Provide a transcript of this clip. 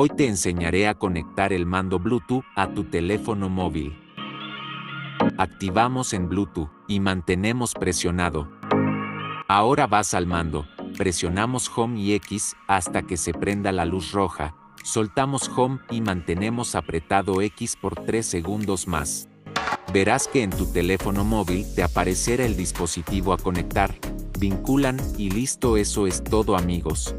Hoy te enseñaré a conectar el mando Bluetooth a tu teléfono móvil. Activamos en Bluetooth y mantenemos presionado. Ahora vas al mando, presionamos Home y X hasta que se prenda la luz roja, soltamos Home y mantenemos apretado X por 3 segundos más. Verás que en tu teléfono móvil te aparecerá el dispositivo a conectar, vinculan y listo eso es todo amigos.